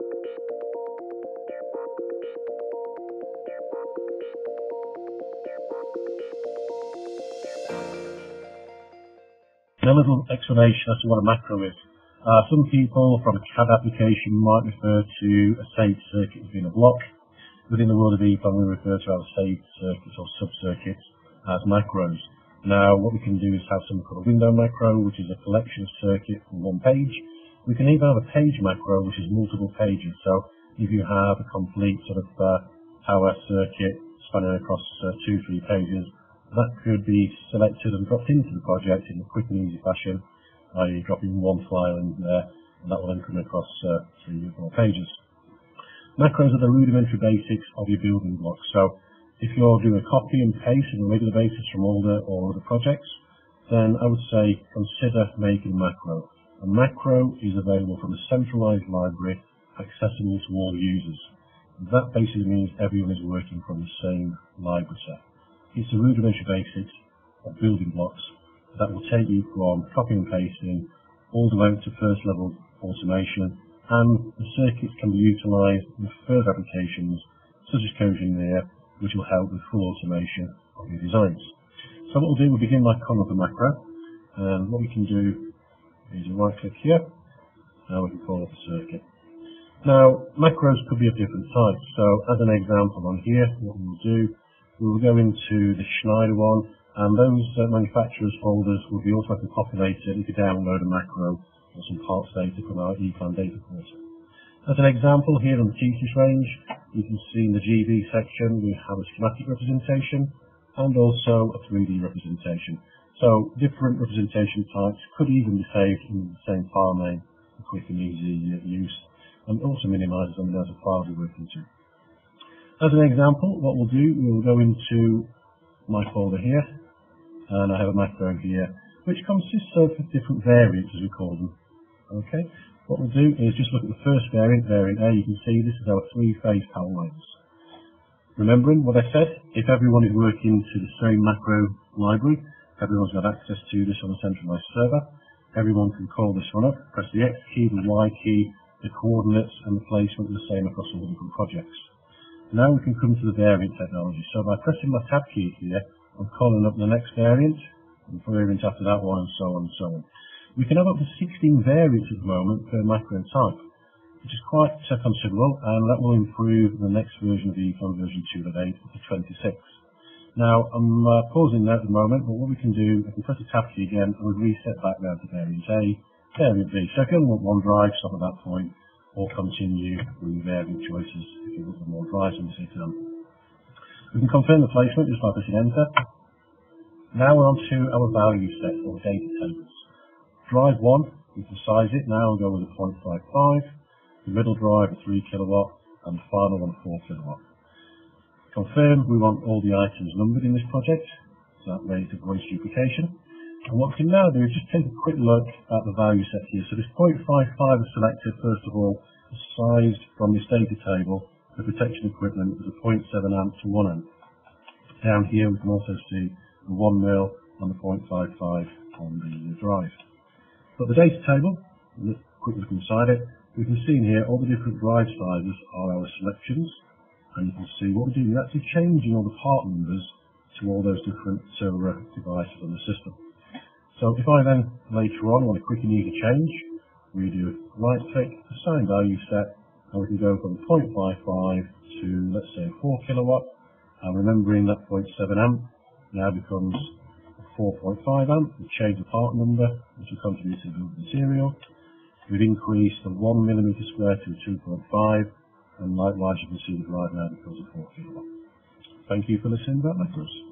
A little explanation as to what a macro is. Uh, some people from a CAD application might refer to a saved circuit as being a block. Within the world of EPLAN, we refer to our saved circuits or sub-circuits as macros. Now, what we can do is have something called a window macro, which is a collection of circuit from one page. We can even have a page macro, which is multiple pages. So, if you have a complete sort of uh, power circuit spanning across uh, two, three pages, that could be selected and dropped into the project in a quick and easy fashion, i.e. dropping one file in there, and that will then come across uh, three or four pages. Macros are the rudimentary basics of your building blocks. So if you're doing a copy and paste on a regular basis from older or other projects, then I would say consider making a macro. A macro is available from a centralized library accessible to all users. That basically means everyone is working from the same library set. It's a rudimentary basics of building blocks that will take you from copying and pasting all the way to first level automation and the circuits can be utilized in further applications such as Cogineer which will help with full automation of your designs. So what we'll do, we'll begin by calling up a macro, what we can do is right click here, and we can call up a circuit. Now, macros could be of different types, so as an example on here, what we'll do, we will go into the Schneider one, and those uh, manufacturers folders will be automatically populated if you download a macro or some parts data from our EPLAN data portal. As an example, here on the TeSys range, you can see in the GB section we have a schematic representation and also a 3D representation. So different representation types could even be saved in the same file name for quick and easy use and also minimises the amount of files we work to. As an example, what we'll do, we'll go into my folder here and I have a macro here which consists of different variants as we call them. Okay, what we'll do is just look at the first variant, variant A. You can see this is our three-phase power lines. Remembering what I said, if everyone is working to the same macro library, everyone's got access to this on a centralized server, everyone can call this one up, press the X key, the Y key, the coordinates and the placement are the same across all the different projects. Now we can come to the variant technology. So by pressing my tab key here, I'm calling up the next variant, and the variant after that one, and so on and so on. We can have up to 16 variants at the moment per macro type, which is quite considerable, and that will improve the next version of EPLAN version 2.8 to 26. Now, I'm uh, pausing there at the moment, but what we can do, I can press the tab key again, and we reset back down to variant A, variant B. So want one drive, stop at that point, or continue with variant choices if you want more drives in this example. We can confirm the placement just by pressing enter. Now we're on to our value set or data tables. Drive 1, we can size it now and go with a 0.55. The middle drive a 3 kilowatt and the final one a 4 kilowatt. Confirm we want all the items numbered in this project, so that way to avoid duplication. And what we can now do is just take a quick look at the value set here. So this 0.55 is selected, first of all, sized from this data table, the protection equipment is a 0.7 amp to 1 amp. Down here we can also see the 1 mil and the 0.55 on the drive. But the data table, quick look inside it, we can see in here all the different drive sizes are our selections, and you can see what we're doing, we're actually changing all the part numbers to all those different server devices on the system. So if I then later on want a quick and easy change, we do right click, assign value set, and we can go from 0.55 to let's say 4 kilowatt, and remembering that 0.7 amp now becomes 4.5 amp, we change the part number, which will contribute to the material. We've increased the 1 millimeter square to 2.5, and likewise you can see the now because of 4 kilowatt. Thank you for listening that, Nicholas.